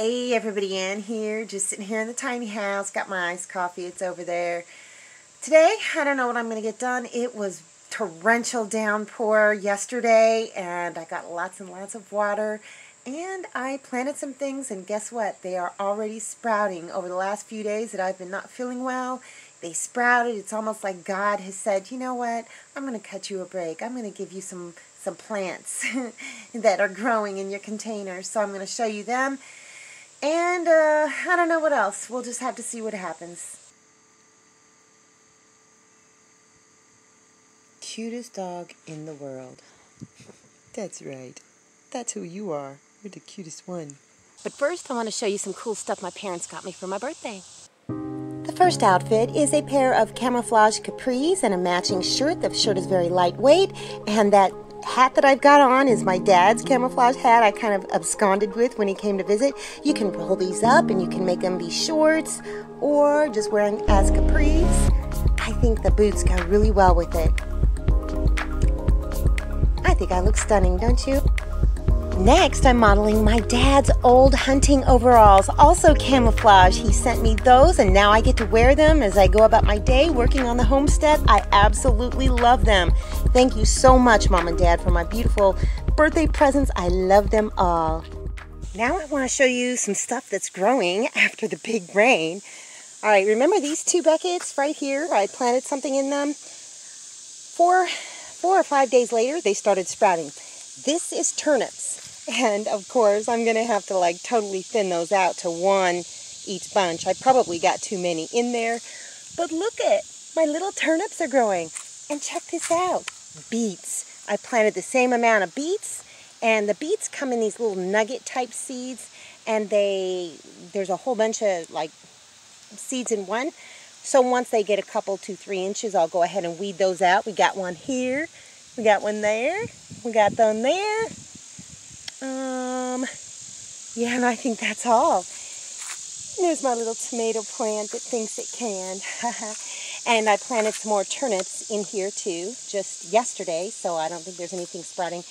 Hey everybody, Ann here, just sitting here in the tiny house, got my iced coffee, it's over there. Today, I don't know what I'm going to get done. It was torrential downpour yesterday and I got lots and lots of water and I planted some things and guess what? They are already sprouting over the last few days that I've been not feeling well. They sprouted. It's almost like God has said, you know what? I'm going to cut you a break. I'm going to give you some some plants that are growing in your container. So I'm going to show you them and uh, I don't know what else. We'll just have to see what happens. Cutest dog in the world. That's right. That's who you are. You're the cutest one. But first, I want to show you some cool stuff my parents got me for my birthday. The first outfit is a pair of camouflage capris and a matching shirt. The shirt is very lightweight, and that hat that I've got on is my dad's camouflage hat I kind of absconded with when he came to visit. You can roll these up and you can make them be shorts or just wearing as capris. I think the boots go really well with it. I think I look stunning, don't you? Next, I'm modeling my dad's old hunting overalls, also camouflage. He sent me those, and now I get to wear them as I go about my day working on the homestead. I absolutely love them. Thank you so much, Mom and Dad, for my beautiful birthday presents. I love them all. Now I want to show you some stuff that's growing after the big rain. All right, remember these two buckets right here? I planted something in them. Four, four or five days later, they started sprouting. This is turnips. And of course, I'm going to have to like totally thin those out to one each bunch. I probably got too many in there. But look at, my little turnips are growing. And check this out, beets. I planted the same amount of beets and the beets come in these little nugget type seeds and they, there's a whole bunch of like seeds in one. So once they get a couple, two, three inches, I'll go ahead and weed those out. We got one here, we got one there, we got them there, um, yeah, and I think that's all. There's my little tomato plant that thinks it can. and I planted some more turnips in here too, just yesterday, so I don't think there's anything sprouting.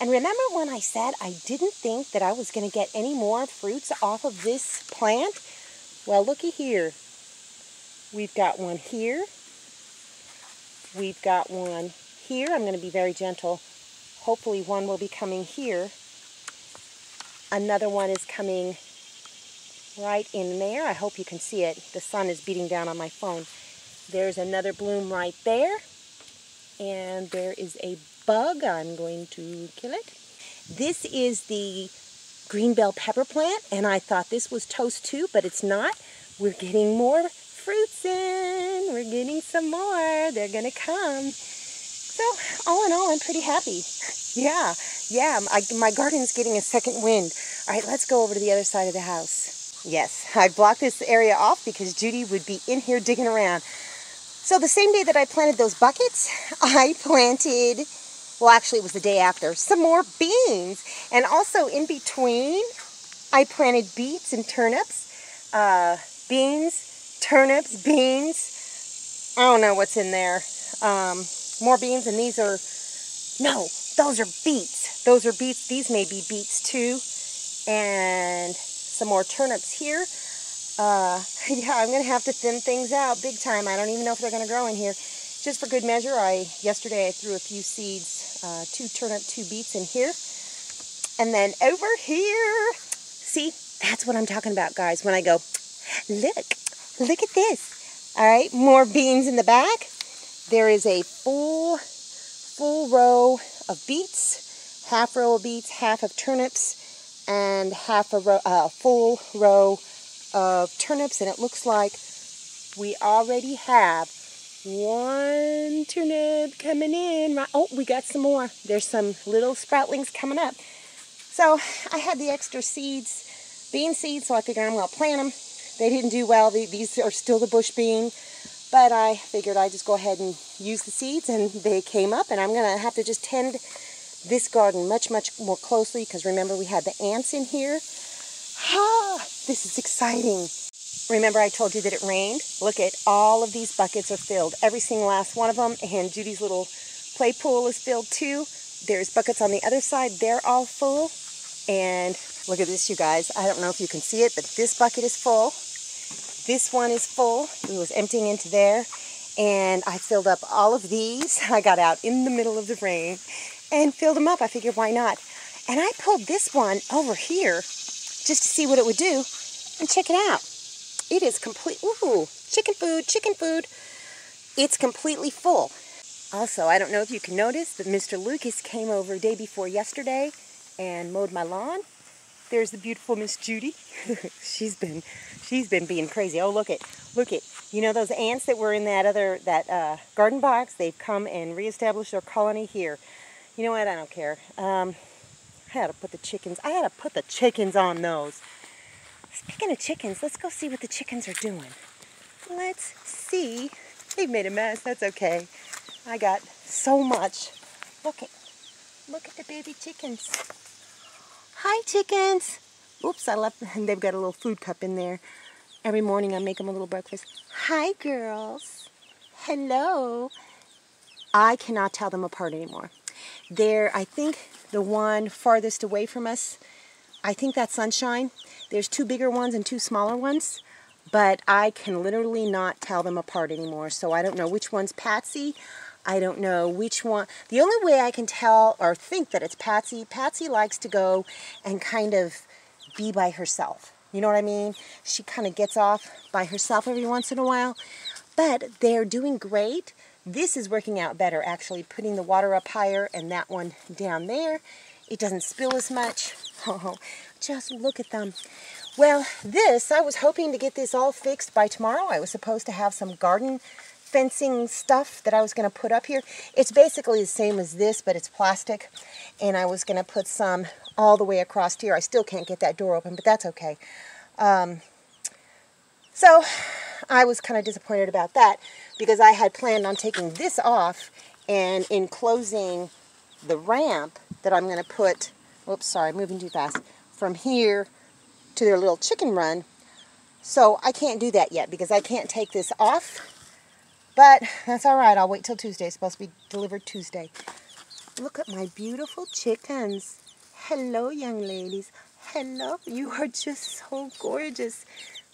And remember when I said I didn't think that I was going to get any more fruits off of this plant? Well, looky here. We've got one here. We've got one here. I'm going to be very gentle. Hopefully one will be coming here. Another one is coming right in there. I hope you can see it. The sun is beating down on my phone. There's another bloom right there. And there is a bug. I'm going to kill it. This is the green bell pepper plant, and I thought this was toast too, but it's not. We're getting more fruits in. We're getting some more. They're going to come. So, all in all, I'm pretty happy. Yeah, yeah, I, my garden's getting a second wind. All right, let's go over to the other side of the house. Yes, I blocked this area off because Judy would be in here digging around. So the same day that I planted those buckets, I planted, well actually it was the day after, some more beans. And also in between, I planted beets and turnips. Uh, beans, turnips, beans. I don't know what's in there. Um, more beans and these are, no, those are beets. Those are beets. These may be beets too. And some more turnips here. Uh, yeah, I'm going to have to thin things out big time. I don't even know if they're going to grow in here. Just for good measure, I yesterday I threw a few seeds, uh, two turnip, two beets in here. And then over here, see, that's what I'm talking about, guys, when I go, look, look at this. All right, more beans in the back. There is a full, full row of beets, half row of beets, half of turnips, and half a row, uh, full row of turnips. And it looks like we already have one turnip coming in. Right. Oh, we got some more. There's some little sproutlings coming up. So I had the extra seeds, bean seeds, so I figured I'm going to plant them. They didn't do well. These are still the bush bean. But I figured I'd just go ahead and use the seeds and they came up and I'm going to have to just tend this garden much, much more closely because remember we had the ants in here. Ah, this is exciting. Remember I told you that it rained? Look at all of these buckets are filled. Every single last one of them and Judy's little play pool is filled too. There's buckets on the other side. They're all full. And look at this, you guys. I don't know if you can see it, but this bucket is full. This one is full. It was emptying into there. And I filled up all of these. I got out in the middle of the rain and filled them up. I figured, why not? And I pulled this one over here just to see what it would do. And check it out. It is complete. Ooh, chicken food, chicken food. It's completely full. Also, I don't know if you can notice, but Mr. Lucas came over day before yesterday and mowed my lawn. There's the beautiful Miss Judy. she's been she's been being crazy. Oh, look it. Look it. You know those ants that were in that other that uh, garden box? They've come and reestablished their colony here. You know what? I don't care. Um, I had to put the chickens. I had to put the chickens on those. Speaking of chickens, let's go see what the chickens are doing. Let's see. They've made a mess. That's okay. I got so much. Look at, look at the baby chickens. Hi, chickens. Oops, I left, and they've got a little food cup in there. Every morning I make them a little breakfast. Hi, girls. Hello. I cannot tell them apart anymore. They're, I think, the one farthest away from us. I think that's Sunshine. There's two bigger ones and two smaller ones, but I can literally not tell them apart anymore. So I don't know which one's Patsy. I don't know which one. The only way I can tell or think that it's Patsy, Patsy likes to go and kind of be by herself. You know what I mean? She kind of gets off by herself every once in a while. But they're doing great. This is working out better, actually, putting the water up higher and that one down there. It doesn't spill as much. Oh, just look at them. Well, this, I was hoping to get this all fixed by tomorrow. I was supposed to have some garden fencing stuff that I was going to put up here. It's basically the same as this, but it's plastic. And I was going to put some all the way across here. I still can't get that door open, but that's okay. Um, so I was kind of disappointed about that because I had planned on taking this off and enclosing the ramp that I'm going to put, oops, sorry, moving too fast, from here to their little chicken run. So I can't do that yet because I can't take this off. But that's all right. I'll wait till Tuesday. It's supposed to be delivered Tuesday. Look at my beautiful chickens. Hello, young ladies. Hello. You are just so gorgeous.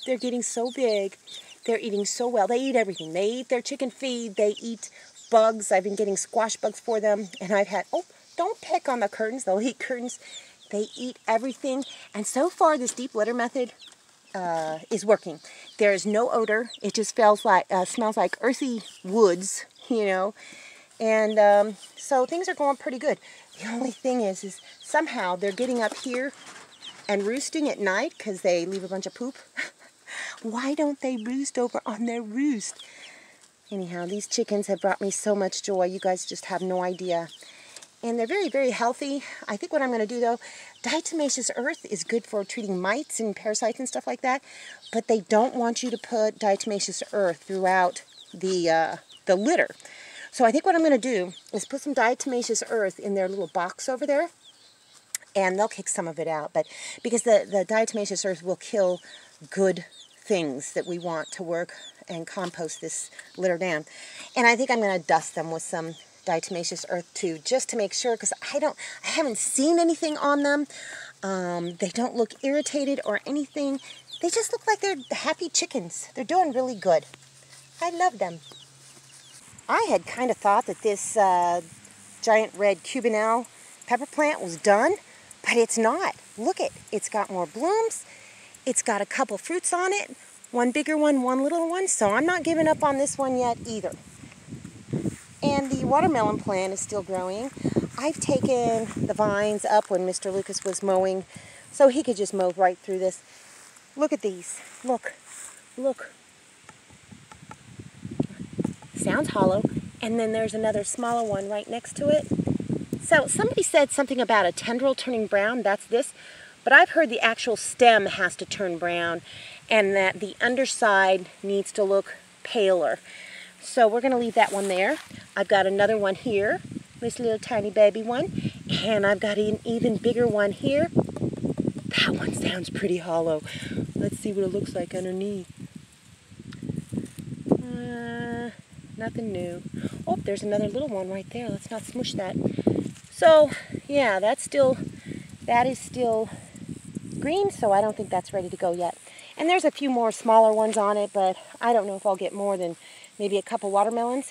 They're getting so big. They're eating so well. They eat everything. They eat their chicken feed. They eat bugs. I've been getting squash bugs for them. And I've had, oh, don't pick on the curtains. They'll eat curtains. They eat everything. And so far, this deep litter method uh, is working. There is no odor. It just smells like uh, smells like earthy woods, you know. And um, so things are going pretty good. The only thing is, is somehow they're getting up here and roosting at night because they leave a bunch of poop. Why don't they roost over on their roost? Anyhow, these chickens have brought me so much joy. You guys just have no idea and they're very, very healthy. I think what I'm going to do though, diatomaceous earth is good for treating mites and parasites and stuff like that, but they don't want you to put diatomaceous earth throughout the uh, the litter. So I think what I'm going to do is put some diatomaceous earth in their little box over there, and they'll kick some of it out. But because the the diatomaceous earth will kill good things that we want to work and compost this litter down. And I think I'm going to dust them with some diatomaceous earth too, just to make sure, because I don't, I haven't seen anything on them. Um, they don't look irritated or anything. They just look like they're happy chickens. They're doing really good. I love them. I had kind of thought that this uh, giant red Cubanelle pepper plant was done, but it's not. Look it, it's got more blooms. It's got a couple fruits on it, one bigger one, one little one, so I'm not giving up on this one yet either. And the watermelon plant is still growing. I've taken the vines up when Mr. Lucas was mowing so he could just mow right through this. Look at these. Look. Look. Sounds hollow. And then there's another smaller one right next to it. So somebody said something about a tendril turning brown. That's this. But I've heard the actual stem has to turn brown and that the underside needs to look paler. So we're going to leave that one there. I've got another one here, this little tiny baby one, and I've got an even bigger one here. That one sounds pretty hollow. Let's see what it looks like underneath. Uh, nothing new. Oh, there's another little one right there. Let's not smush that. So, yeah, that's still That is still green, so I don't think that's ready to go yet. And there's a few more smaller ones on it, but I don't know if I'll get more than maybe a couple watermelons.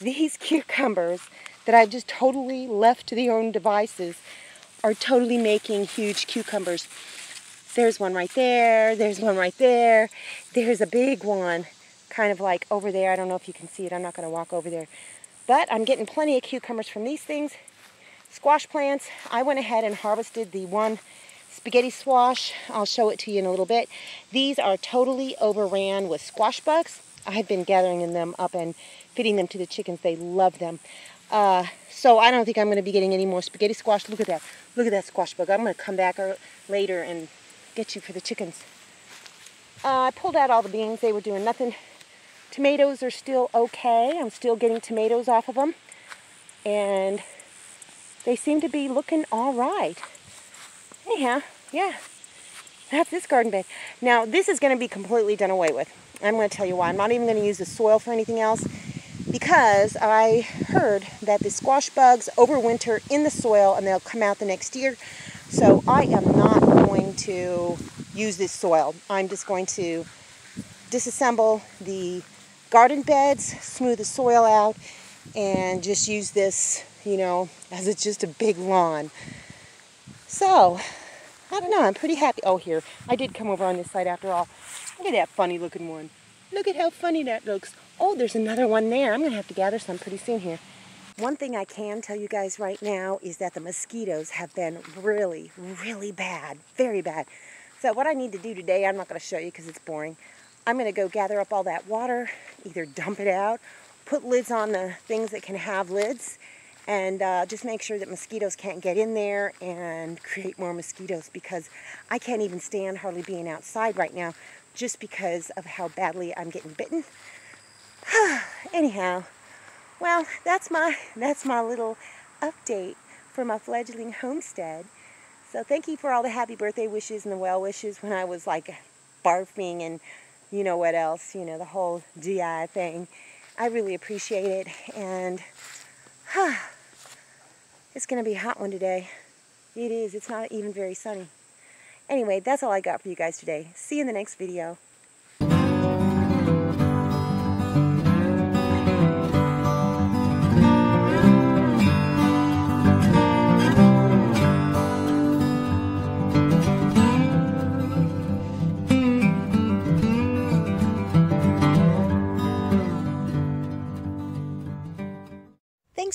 These cucumbers that I've just totally left to their own devices are totally making huge cucumbers. There's one right there, there's one right there, there's a big one kind of like over there. I don't know if you can see it, I'm not going to walk over there. But I'm getting plenty of cucumbers from these things. Squash plants, I went ahead and harvested the one spaghetti squash. I'll show it to you in a little bit. These are totally overran with squash bugs. I've been gathering them up and feeding them to the chickens. They love them. Uh, so I don't think I'm going to be getting any more spaghetti squash. Look at that. Look at that squash bug. I'm going to come back later and get you for the chickens. Uh, I pulled out all the beans. They were doing nothing. Tomatoes are still okay. I'm still getting tomatoes off of them. And they seem to be looking all right. Anyhow, yeah, that's this garden bed. Now, this is going to be completely done away with. I'm going to tell you why. I'm not even going to use the soil for anything else because I heard that the squash bugs overwinter in the soil and they'll come out the next year. So I am not going to use this soil. I'm just going to disassemble the garden beds, smooth the soil out, and just use this, you know, as it's just a big lawn. So, I don't know, I'm pretty happy. Oh, here, I did come over on this side after all. Look at that funny looking one. Look at how funny that looks. Oh, there's another one there. I'm going to have to gather some pretty soon here. One thing I can tell you guys right now is that the mosquitoes have been really, really bad. Very bad. So what I need to do today, I'm not going to show you because it's boring. I'm going to go gather up all that water, either dump it out, put lids on the things that can have lids, and uh, just make sure that mosquitoes can't get in there and create more mosquitoes because I can't even stand hardly being outside right now just because of how badly I'm getting bitten. Anyhow, well, that's my that's my little update for my fledgling homestead. So thank you for all the happy birthday wishes and the well wishes when I was like barfing and you know what else, you know, the whole GI thing. I really appreciate it and huh, it's going to be a hot one today. It is. It's not even very sunny. Anyway, that's all I got for you guys today. See you in the next video.